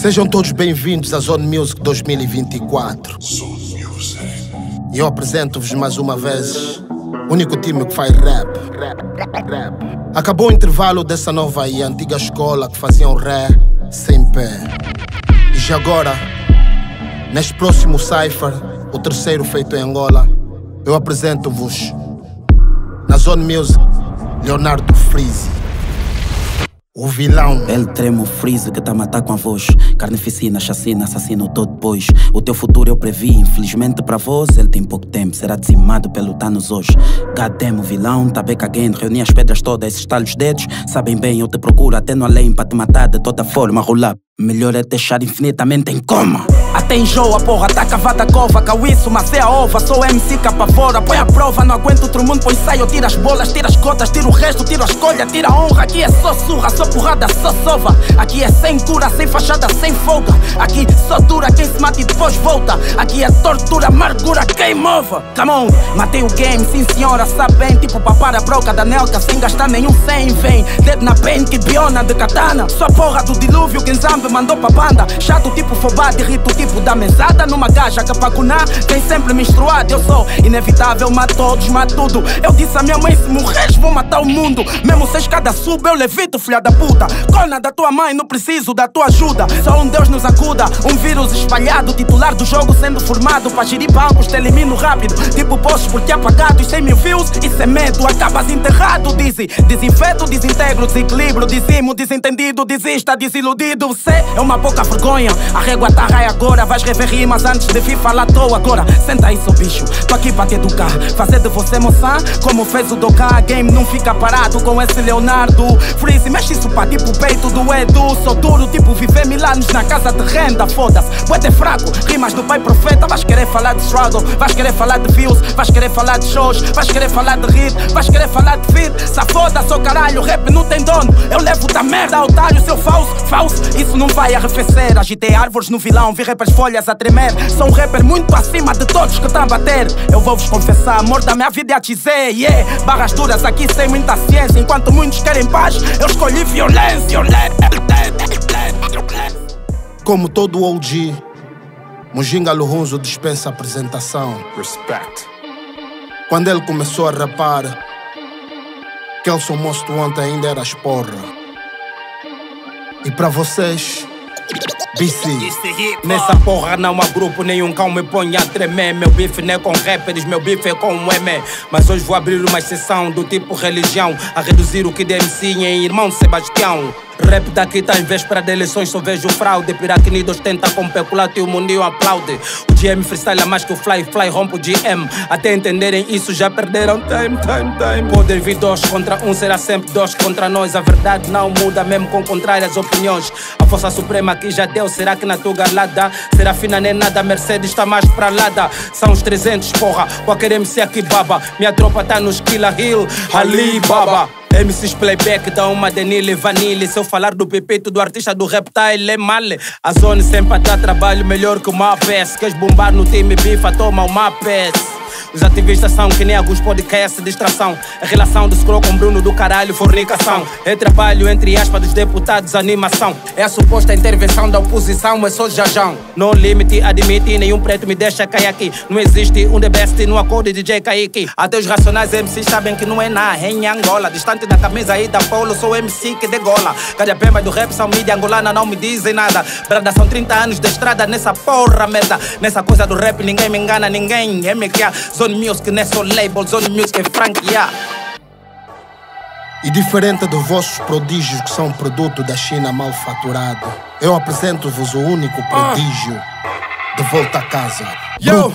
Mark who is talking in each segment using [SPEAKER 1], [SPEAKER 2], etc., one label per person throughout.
[SPEAKER 1] Sejam todos bem-vindos à Zone Music 2024. E eu apresento-vos mais uma vez o único time que faz rap. Acabou o intervalo dessa nova e antiga escola que faziam ré sem pé. E já agora, neste próximo Cypher, o terceiro feito em Angola, eu apresento-vos na Zone Music Leonardo Freeze. O vilão.
[SPEAKER 2] Ele treme o freeze que tá matar com a voz. Carnificina, chacina, assassino todo depois. O teu futuro eu previ, infelizmente para vós, ele tem pouco tempo. Será dizimado pelo Thanos hoje. Goddamn, o vilão, tá bem again. Reuni as pedras todas, estar os dedos. Sabem bem, eu te procuro até no além para te matar de toda forma. Rolar. Melhor é deixar infinitamente em coma. Até enjoa, porra, tá cavada cova, cauíço, a ova, sou MC capa fora, põe a prova, não aguento outro mundo, põe saio, tira as bolas, tira as cotas, tira o resto, tira a escolha, tira a honra, aqui é só surra, só porrada, só sova, aqui é sem cura, sem fachada, sem folga, aqui só dura quem se mata e depois volta, aqui é tortura, amargura, quem move, come on, matei o game, sim senhora, sabe bem, tipo papar a broca da Nelka, sem gastar nenhum sem vem, dedo na pen, que biona de katana, só porra do dilúvio, quem zambe mandou pra banda, chato tipo fobado, irrito tipo da mesada numa gaja cunar tem sempre menstruado. Eu sou inevitável, mato todos, mato tudo. Eu disse à minha mãe: se morres, vou matar o mundo. Mesmo se a escada sube, eu levito, filha da puta. Cona da tua mãe, não preciso da tua ajuda. Só um Deus nos acuda. Um vírus espalhado, titular do jogo sendo formado. Pra gerir bancos, te elimino rápido. Tipo postos porque apagados, 100 mil views. Isso é medo, acabas enterrado. Dizem, desinfeto, desintegro, desequilíbrio. Dizimo, desentendido, desista, desiludido. Você é uma pouca vergonha. A régua tá raia agora vais rever rimas antes de vir falar à toa agora Senta aí seu bicho, tô aqui pra te educar Fazer de você moça, como fez o Doka A game não fica parado com esse Leonardo Freeze, mexe isso pra tipo peito do Edu Sou duro tipo viver mil anos na casa de renda Foda-se, fraco, rimas do pai profeta Vais querer falar de struggle, vais querer falar de views Vais querer falar de shows, vais querer falar de hit Vais querer falar de feed, sa foda seu caralho Rap não tem dono, eu levo da merda Otário, seu falso, falso Isso não vai arrefecer, agitei árvores no vilão Vi rap as folhas a tremer. Sou um rapper muito acima de todos que estão a bater. Eu vou vos confessar, amor da minha vida é a dizer, yeah. Barras duras aqui sem muita ciência. Enquanto muitos querem paz, eu escolhi violência.
[SPEAKER 1] Como todo OG, Mujinga Luhunzo dispensa apresentação. Respect. Quando ele começou a rapar, Kelson Most Want ainda era esporra. E para vocês, BC.
[SPEAKER 3] Nessa porra não há grupo nenhum cão me põe a tremer. Meu bife não é com rappers, meu bife é com um M. Mas hoje vou abrir uma exceção do tipo religião. A reduzir o que DMC em irmão Sebastião. Rap daqui tá em véspera de eleições, só vejo fraude. Piracnidos tenta com peculato e o mundinho aplaude. O GM freestyle é mais que o Fly, Fly rompe o GM. Até entenderem isso já perderam time, time, time. Podem vir dois contra um, será sempre dois contra nós. A verdade não muda, mesmo com contrárias opiniões. A força suprema aqui já deu, será que na tua galada? Será fina nem nada, Mercedes está mais pra lada. São os 300, porra, qualquer MC aqui baba. Minha tropa tá nos Killa Hill, Ali Baba. MCs playback dá uma Denile Vanille. Se eu falar do Pepito, do artista do reptile, é mal. A zona sempre dá trabalho melhor que uma peça. Queres bombar no time bifa, toma uma peça. Os ativistas são que nem alguns podcasts distração. A relação do Scroll com Bruno do caralho, fornicação. É trabalho entre aspas dos deputados, animação. É a suposta intervenção da oposição, é só jajão. No limite, admite, nenhum preto me deixa cair aqui. Não existe um The Best no acordo de DJ Kaique. Até os racionais MCs sabem que não é na em Angola. Distante da camisa aí da Polo, sou MC que degola. Cada pema do rap são mídia angolana, não me dizem nada. Brada, são 30 anos de estrada nessa porra merda. Nessa coisa do rap, ninguém me engana, ninguém é que Zone Music não é só label, Zone Music é franquia.
[SPEAKER 1] E diferente dos vossos prodígios que são produto da China mal faturado, eu apresento-vos o único prodígio de volta a casa. Yo,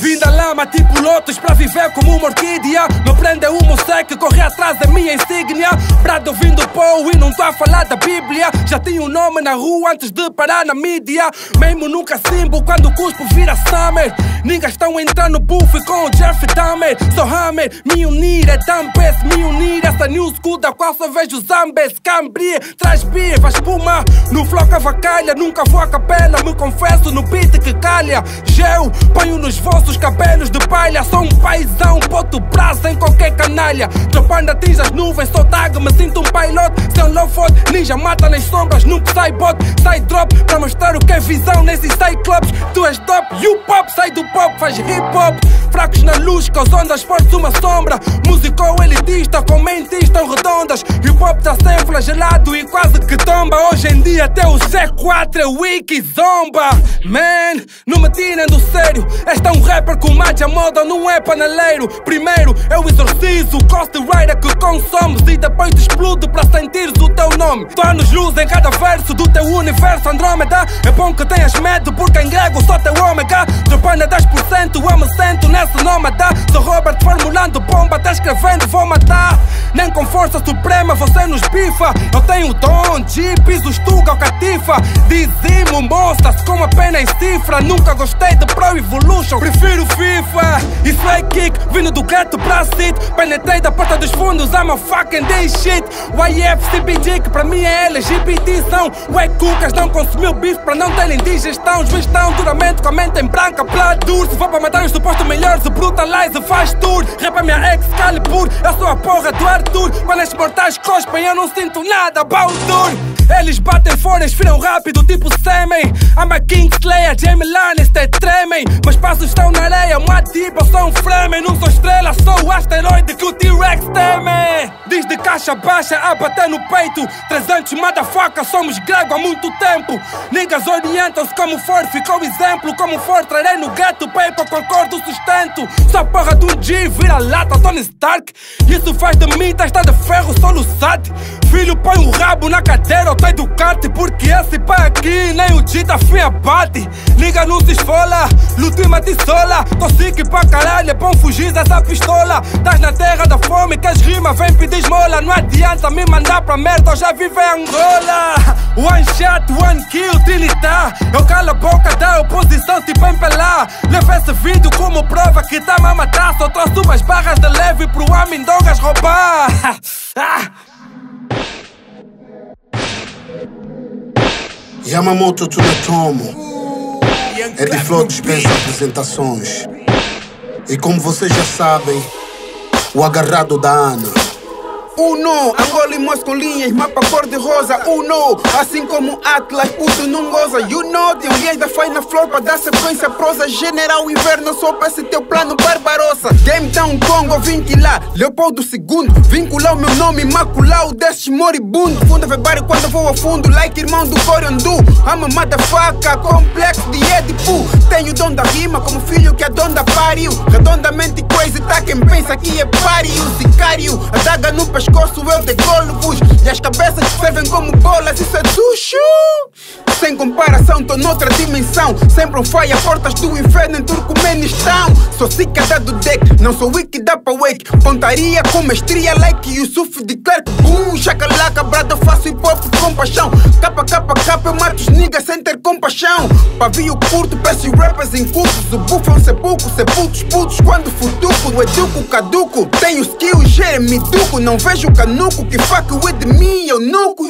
[SPEAKER 4] vim da lama tipo lotos pra viver como uma orquídea. Não prende um que corre atrás da minha insígnia. Brado ouvindo Paul e não tô a falar da Bíblia. Já tenho um nome na rua antes de parar na mídia. Mesmo nunca simbo quando o cuspo vira summer. Niggas estão entrando no buff com o Jeff Dahmer. Sou Hammer, me unir é Dumpes Me unir. Essa new school da qual só vejo zambes. Cambria, traz beer, faz espuma. No flow cavacalha, nunca vou a capela. Me confesso no beat que calha. Gel, Ponho nos vossos cabelos de palha. Sou um paizão, boto braço em qualquer canalha. Tropando atinge as nuvens, sou tag, me sinto um pilote. Sem low fold, ninja mata nas sombras, nunca sai bot. Sai drop pra mostrar o que é visão nesses clubs. Tu és top, you pop, sai do pop, faz hip hop. Fracos na luz, causando as fortes uma sombra. Músico elitista, com mentes tão redondas. Hip hop tá sempre flagelado e quase que tomba. Hoje em dia até o C4 é wiki zomba. Man, não me tirem do sério. Este é um rapper com magia moda, não é paneleiro. Primeiro eu exorcizo o Rider que consomes e depois te explodo para sentires o teu nome. Tornos luz em cada verso do teu universo Andrômeda. É bom que tenhas medo porque em grego só teu ômega. Dropando 10%, eu me sento nessa nómada. Sou Robert formulando bomba, tá escrevendo, vou matar. Nem com força suprema você nos bifa. Eu tenho dom de piso, estuga ou catifa. Dizimo, mostra-se com a pena em cifra. Nunca gostei de Pro Evolution, prefiro FIFA. E Slay Kick, vindo do gueto pra sit. Penetrei da porta dos fundos, I'm a fucking this shit. YF, CBG, que pra mim é LGBT. São Wack Cucas, não consumiu bife pra não terem digestão. Os estão duramente com a mente em branca, pladur. Se for pra matar os supostos melhores, o brutalize faz tour. Rapa minha Excalibur, eu sou a porra do Arthur. Quando estes mortais cospem, eu não sinto nada, Baldur. Eles batem fora, esfriam rápido, tipo sêmen. I'm a Kingslayer, Jamie Lannister, tremem. Meus passos estão na areia, uma tipo, eu sou um Fremen. Não sou estrela, sou o asteroide que o T-Rex teme. Diz de caixa baixa a bater no peito. 300 motherfuckers, somos grego há muito tempo. Niggas orientam-se como for, ficou exemplo. Como for, trarei no gueto, paper, concordo, sustento. Só porra um G, vira lata, Tony Stark. Isso faz de mim, testa de ferro, sou no SAT. Filho, põe o rabo na cadeira, eu tô educado. Porque esse pai aqui, nem o G da fim abate. Liga, não se esfola, lutima te sola. Tô sick pra caralho, é bom fugir dessa pistola. Tás na terra da fome, que as rimas vem pedir esmola. Não adianta me mandar pra merda, eu já vivo em Angola. One shot, one kill, trinitar. Eu calo a boca da oposição, tipo empelar. Leva esse vídeo como prova que tá a matar. Só trouxe umas barras de leve pro Amindongas roubar.
[SPEAKER 1] Yamamoto Tsunetomo é de Flow dispensa apresentações. E como vocês já sabem, o agarrado da Ana.
[SPEAKER 5] Uno, Angola e com linhas, mapa cor de rosa. Uno, assim como Atlas, puto não goza. You know, tem um da faina flor pra dar sequência prosa. General Inverno, só pra esse teu plano barbarossa. Game Town Congo, vim lá. Leopoldo II, vincular o meu nome, macular o desses moribundo. Funda Febário quando vou a fundo, like irmão do Coriondu. I'm a motherfucker, complexo de Edipo. Tenho dom da rima, como filho que a donda pariu. Redondamente crazy, tá quem pensa que é pariu. Sicário, a daga no pescoço pescoço eu degolo-vos E as cabeças servem como bolas, isso é sushi Sem comparação, tô noutra dimensão. Sempre um fire, portas do inferno em Turcomenistão. Sou zica do deck, não sou da pra wake. Pontaria com mestria like Yusuf de Clark Boom, chacalaca, brado, faço hip hop com paixão. Capa, capa, capa, eu mato os niggas sem ter compaixão. Pavio curto, peço rappers em cursos. O bufão sepulcro, sepultos putos. Quando futuco educo, caduco, tenho skill, Jeremy Duco. Não vejo canuco que fuck with me, eu nuco.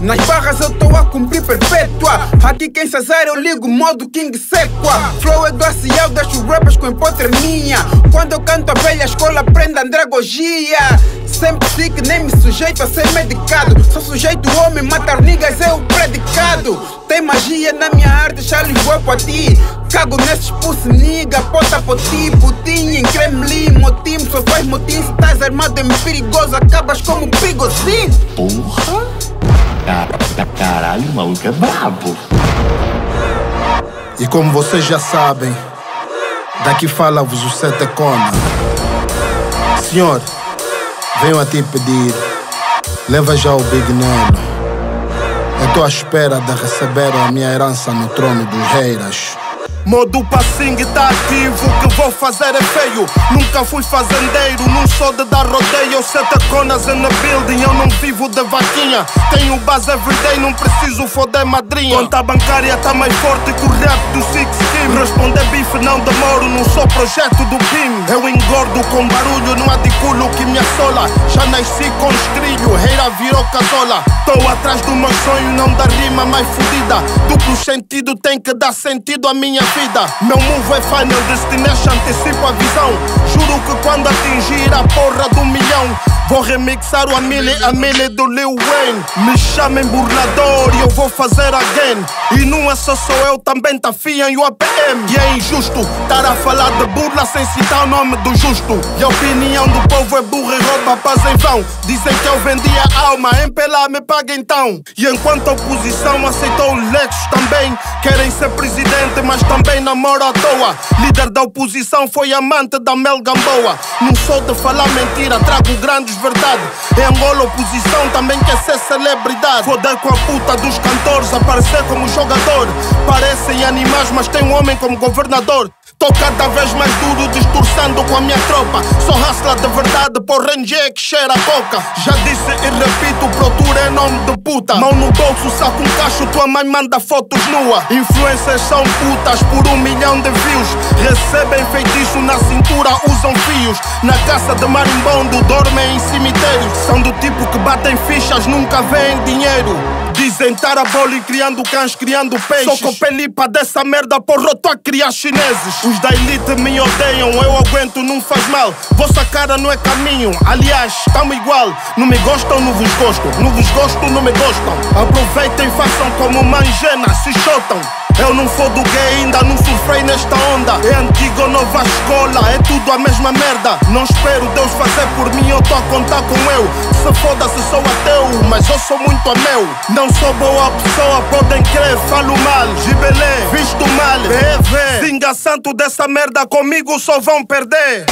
[SPEAKER 5] Nas barras eu tô a cumprir perpétua. Aqui quem se azar eu ligo modo King Sequa. Flow é glacial, deixo rappers com hipotermia. Quando eu canto a velha escola, aprenda andragogia. Sempre sick, nem me sujeito a ser medicado. Sou sujeito homem, matar niggas é o predicado. Tem magia na minha arte, já lisboa a ti. Cago nesses pussy nigga, pota poti, putinho em Kremlin, motim, só faz motim. Se estás armado em perigoso, acabas como perigosinho.
[SPEAKER 6] Porra! Caralho, o maluco é brabo.
[SPEAKER 1] E como vocês já sabem, daqui fala-vos o Sete Cona. Senhor, venho a ti pedir, leva já o Big Neno. Eu estou à espera de receber a minha herança no trono dos reiras.
[SPEAKER 7] Modo passingue tá ativo, o que vou fazer é feio. Nunca fui fazendeiro, não sou de dar rodeio. Sete conas in the building, eu não vivo de vaquinha. Tenho base everyday, não preciso foder madrinha. Conta bancária tá mais forte que o rap do Six time. Responder bife não demoro, não sou projeto do BIM. Eu engordo com barulho, não há de culo que me assola. Já nasci com estrilho, reira virou casola. Tô atrás do meu sonho, não dá rima mais fodida. Duplo sentido tem que dar sentido à minha vida. Meu move é Final Destination, antecipo a visão. Juro que quando atingir a porra do milhão, vou remixar o Amile, Amile do Lil Wayne. Me chamem burlador e eu vou fazer again. E não é só sou eu, também tá FIA e o APM. E é injusto estar a falar de burla sem citar o nome do justo. E a opinião do povo é burra e rouba paz em vão. Dizem que eu vendi a alma, em pela me paga então. E enquanto a oposição aceitou o também, querem ser presidente, mas também namora à toa. Líder da oposição foi amante da Mel Gamboa. Não sou de falar mentira, trago grandes verdade. Em Angola, oposição também quer ser celebridade. Foder com a puta dos cantores, aparecer como jogador. Parecem animais, mas tem um homem como governador. Tô cada vez mais duro, distorcendo com a minha tropa. Sou hustler de verdade, por ranger que cheira a boca. Já disse e repito, procura é nome de puta. Mão no bolso, saco um cacho, tua mãe manda fotos nua. Influências são putas por um milhão de views. Recebem feitiço na cintura, usam fios. Na caça de marimbondo, dormem em cemitérios. São do tipo que batem fichas, nunca veem dinheiro. Dizem e criando cães, criando peixes. Sou copelipa dessa merda, porra, tô a criar chineses. Os da elite me odeiam, eu aguento, não faz mal. Vossa cara não é caminho, aliás, tamo igual. Não me gostam, não vos gosto. Não vos gosto, não me gostam. Aproveitem, façam como Mangena, se chotam. Eu não fodo gay, ainda não surfei nesta onda. É antiga ou nova escola, é tudo a mesma merda. Não espero Deus fazer por mim, eu tô a contar com eu. Se foda se sou ateu, mas eu sou muito a meu. Não sou boa pessoa, podem crer, falo mal. Gibelé, visto mal, BV. Singa santo dessa merda comigo só vão perder.